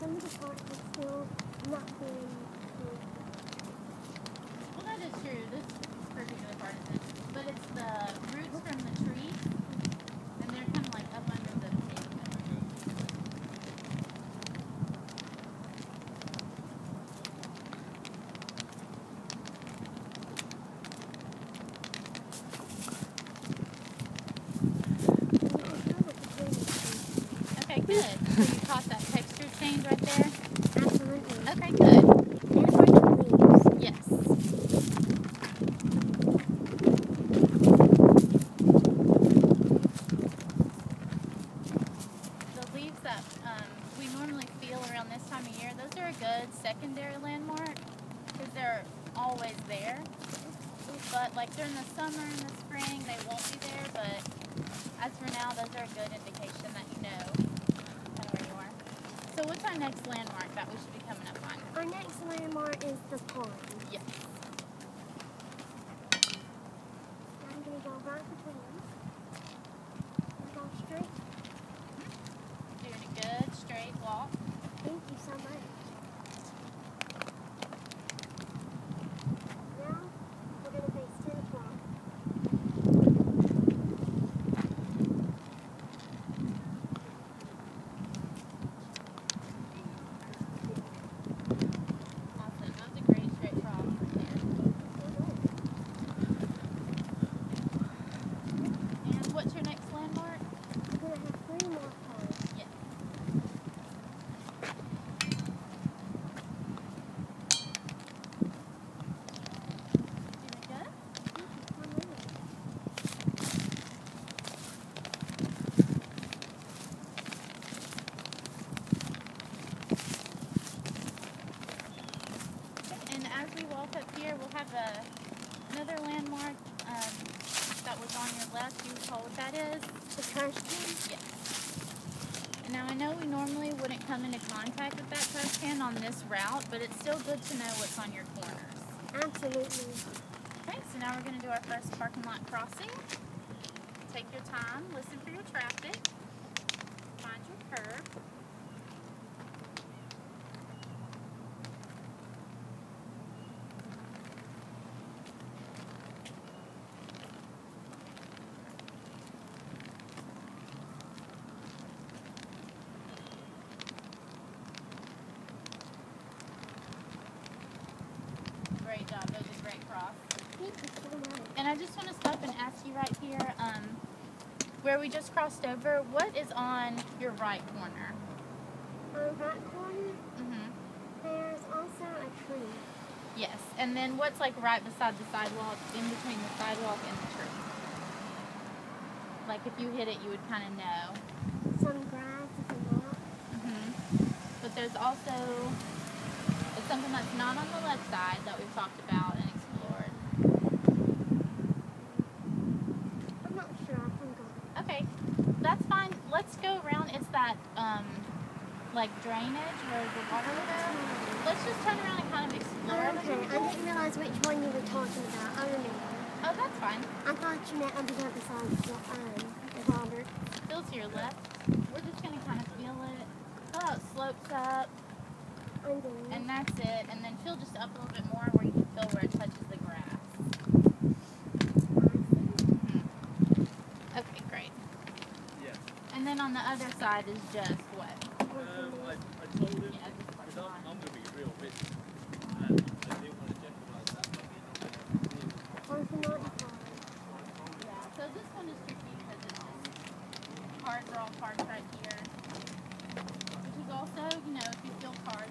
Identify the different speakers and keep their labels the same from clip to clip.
Speaker 1: not very cool.
Speaker 2: Well, that is true. This particular part isn't. But it's the roots from the trees, and they're kind of like up under the pavement. Okay, good. So you caught that texture change right there?
Speaker 1: Absolutely.
Speaker 2: Okay, good.
Speaker 1: And for the leaves.
Speaker 2: Yes. The leaves that um, we normally feel around this time of year, those are a good secondary landmark because they're always there. But like during the summer and the spring, they won't be there. But as for now, those are a good indication that you know kind of where you are. So what's our next landmark that we should be coming up on?
Speaker 1: Our next landmark is the pond.
Speaker 2: Yes.
Speaker 1: I'm gonna go right between. Go straight.
Speaker 2: Doing a good straight walk.
Speaker 1: Thank you so much. Now we're gonna face ten o'clock.
Speaker 2: Awesome. That's a great straight draw right there. And what's your next landmark?
Speaker 1: We're gonna have three more ponds.
Speaker 2: Yes. Doing good?
Speaker 1: One minute.
Speaker 2: And as we walk up here, we'll have a, another landmark um, that was on your left. You recall what that is?
Speaker 1: The trash can.
Speaker 2: Yes. And now I know we normally wouldn't come into contact with that trash can on this route, but it's still good to know what's on your corners.
Speaker 1: Absolutely.
Speaker 2: Okay, so now we're going to do our first parking lot crossing. Take your time, listen for your traffic, find your curb. Great job, that was a great cross.
Speaker 1: Thank you so much.
Speaker 2: And I just want to stop and ask you right here, um, where we just crossed over, what is on your right corner?
Speaker 1: On that corner,
Speaker 2: Mm-hmm.
Speaker 1: there's also a tree.
Speaker 2: Yes. And then what's like right beside the sidewalk, in between the sidewalk and the tree? Like if you hit it, you would kind of know.
Speaker 1: Some grass rock.
Speaker 2: Mm-hmm. But there's also it's something that's not on the left side that we've talked about and explored.
Speaker 1: I'm not sure. I forgot.
Speaker 2: Okay, that's fine. Let's go around. It's that um, like drainage where the water go. Let's just turn around and kind of explore. a
Speaker 1: Okay, I didn't realize which one you were talking about. I remember.
Speaker 2: Oh, that's fine.
Speaker 1: I thought you meant on the other side um, the Robert.
Speaker 2: Feel to your left. We're just gonna kind of feel it. Feel how it slopes up, and that's it. And then feel just up a little bit more where you can feel where it touches the grass. Okay, great.
Speaker 3: Yes.
Speaker 2: And then on the other side is just what?
Speaker 3: Um, I, I told him,
Speaker 2: Yeah,
Speaker 3: because I'm. I'm going to be real busy. And I didn't want to jeopardise that by being on the
Speaker 1: Parking lot and car.
Speaker 2: Yeah. So this one is tricky because it's just cars are all parked right here. Which is also, you know, if you feel cars,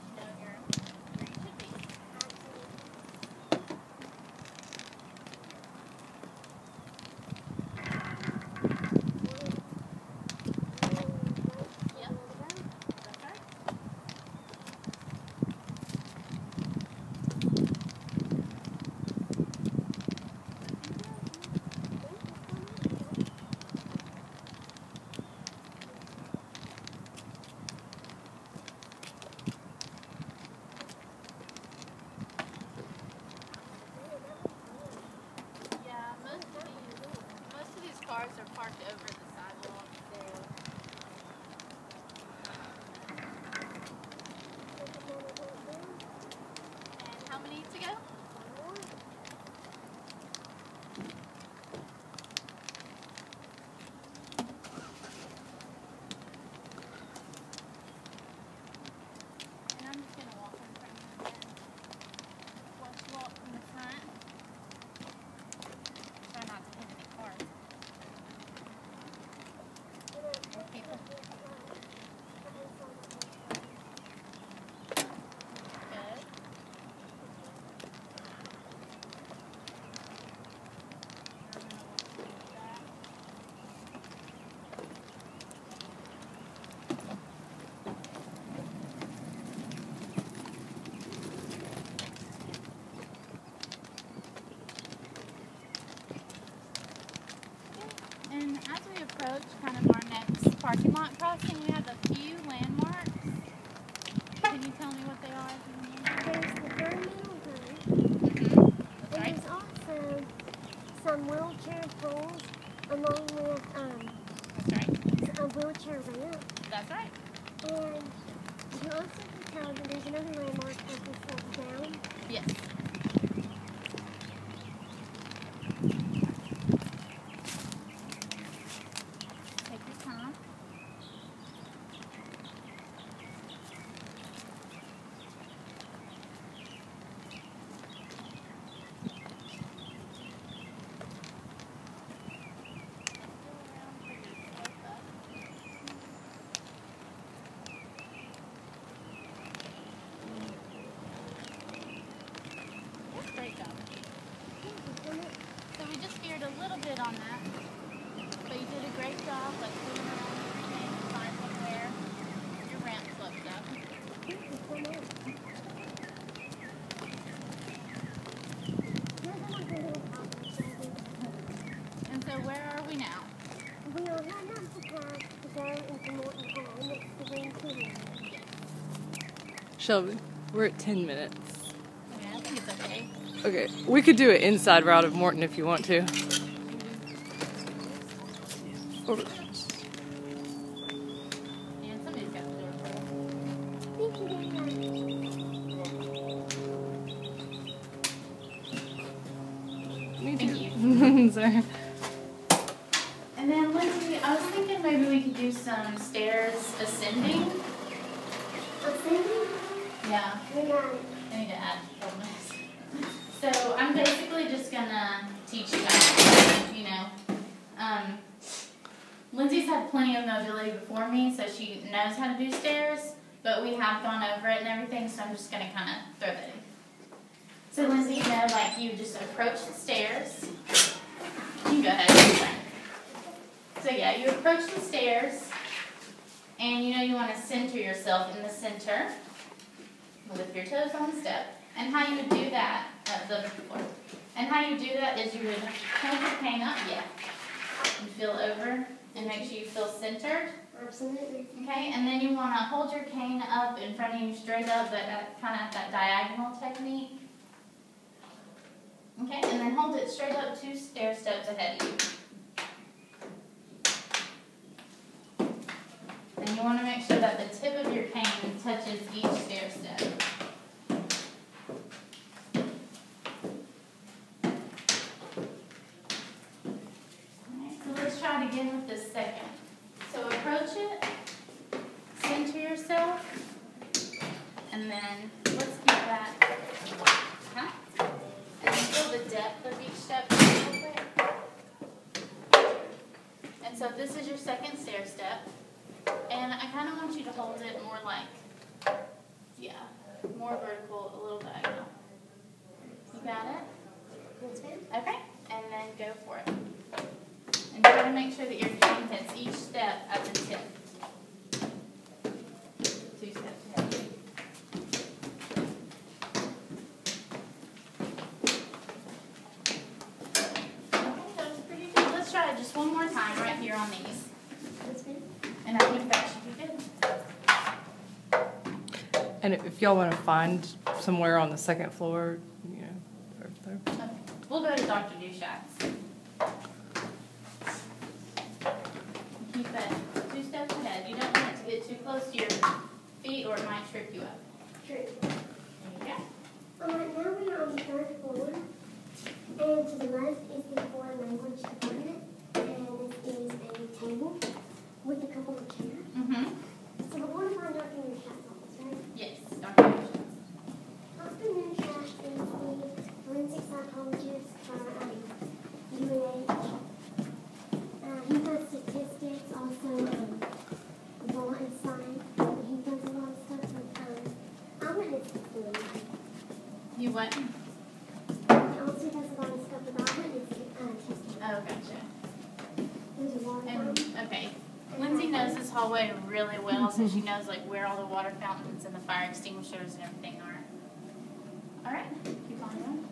Speaker 2: parking crossing, we have a few landmarks. Can you tell me what they are?
Speaker 1: There's the Burn Middle Road.
Speaker 2: Mm-hmm. Right.
Speaker 1: there's also some wheelchair poles along with um,
Speaker 2: That's right.
Speaker 1: a wheelchair ramp.
Speaker 2: That's right.
Speaker 1: And you can also tell that there's another landmark we slope down.
Speaker 2: Yes. Take your time. Great job. So we just veered a little bit on that. But you did a great job, like moving around everything, finding where your ramp sloped up.
Speaker 1: Thank you so much. Here's another little path, Shelby.
Speaker 2: And so where are we now?
Speaker 1: We are heading up the path to go into Morton Hall next to Wayne City.
Speaker 4: Shelby, we're at 10 minutes.
Speaker 2: Yeah, I think it's okay.
Speaker 4: Okay, we could do an inside route of Morton if you want to. Or,
Speaker 2: And somebody's got the door closed.
Speaker 1: Thank you
Speaker 4: me too. Sorry.
Speaker 2: And then Lindsay, I was thinking maybe we could do some stairs ascending.
Speaker 1: Ascending?
Speaker 2: Yeah.
Speaker 1: We got it.
Speaker 2: I need to add boldness. So I'm basically just gonna teach you guys, you know. Um, Lindsay's plenty of mobility before me, so she knows how to do stairs, but we have gone over it and everything, so I'm just gonna kind of throw that in. So Lindsay, you know, like you just approach the stairs. You go ahead. So yeah, you approach the stairs, and you know you want to center yourself in the center with your toes on the step. And how you would do that, uh, the floor. And how you do that is you would your cane up, yeah, and feel over, and make sure you feel centered,
Speaker 1: Absolutely.
Speaker 2: okay? And then you want to hold your cane up in front of you, straight up, but uh, kind of at that diagonal technique. Okay, and then hold it straight up two stair steps ahead of you. And you want to make sure that the tip of your cane touches each stair step. Alright, so again with the second. So approach it, center yourself, and then let's keep that. Huh? And feel the depth of each step. And so this is your second stair step. And I kind of want you to hold it more like, yeah, more vertical, a little diagonal. You got it. Okay, and then go for it. And try to make sure that your cane hits each step at the tip. Two steps ahead. Okay, that was pretty good. Let's try it just one more time right here on these. And I think that should be good.
Speaker 4: And if if y'all want to find somewhere on the second floor, you know, or third.
Speaker 2: Okay, we'll go to Dr. Duchat's. It two steps ahead. You don't want it to get too close to your feet or it might trip you up.
Speaker 1: True.
Speaker 2: There you go.
Speaker 1: Alright, now we are on the third floor. And to the left is the foreign language department. And this is a table with a couple of chairs.
Speaker 2: Mm-hmm.
Speaker 1: So we want to find Dr. Nushat's office, right?
Speaker 2: Yes, Dr. Duchat's.
Speaker 1: Dr. Nushat is the forensic psychologist for um, UAH. Uh, he does statistics, also um, law and science. He does a lot of stuff with um, eyewitness testimony.
Speaker 2: You what?
Speaker 1: Also does a lot of stuff with eyewitness uh, testimony.
Speaker 2: Oh, gotcha.
Speaker 1: There's a water
Speaker 2: And, okay. Lindsay knows this hallway really well, so she knows like where all the water fountains and the fire extinguishers and everything are. All right, keep on going.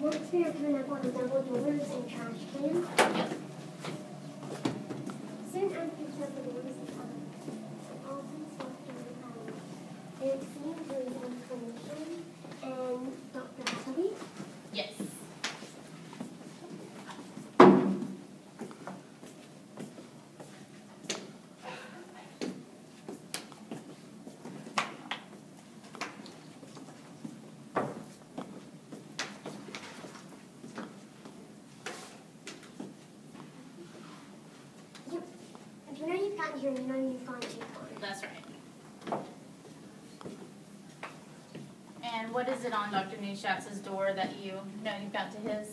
Speaker 1: Next, we are coming up on the double doors and trash cans.
Speaker 2: Yep.
Speaker 1: Soon after several doors, um, all these after, um, Eric Singh, who is on clinician, and Dr. Tubby.
Speaker 2: Yes.
Speaker 1: Yep. If you know you've gotten here, know you've gone too far.
Speaker 2: That's right. And what is it on Dr. Nushatz's door that you know you've got to his?